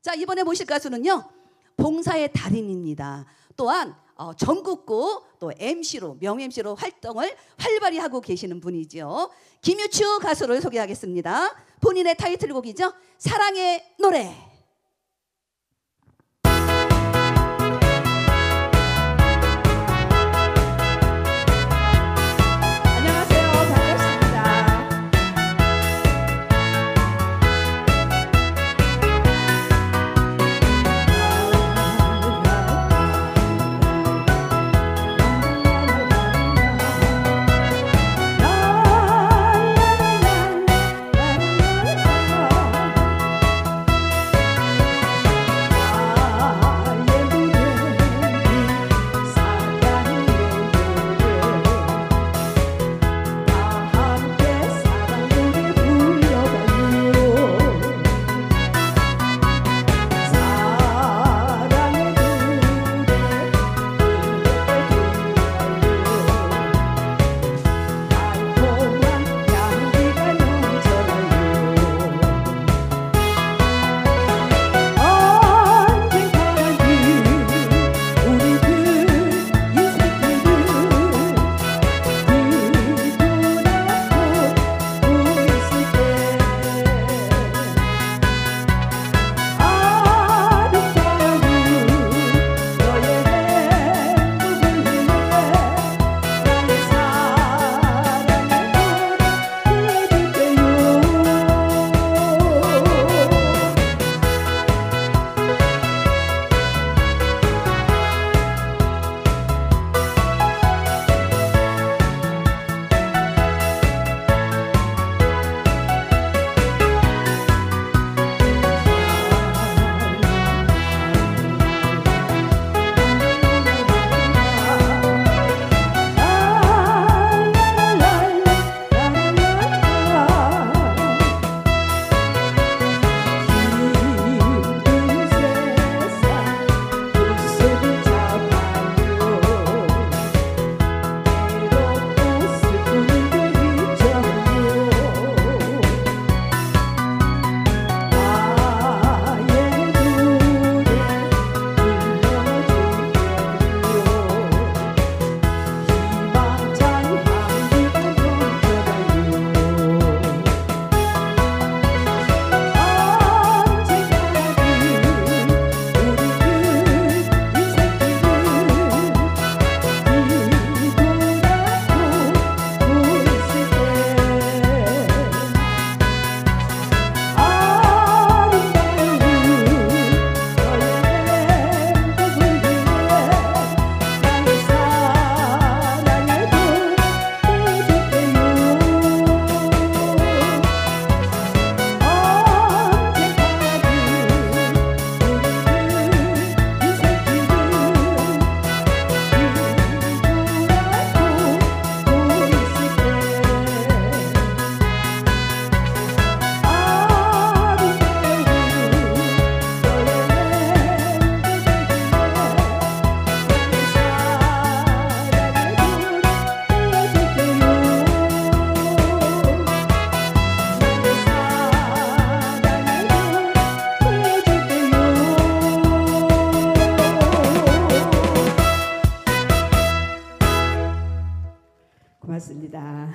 자 이번에 모실 가수는요 봉사의 달인입니다. 또한 어, 전국구 또 MC로 명 MC로 활동을 활발히 하고 계시는 분이죠. 김유추 가수를 소개하겠습니다. 본인의 타이틀곡이죠. 사랑의 노래. uh,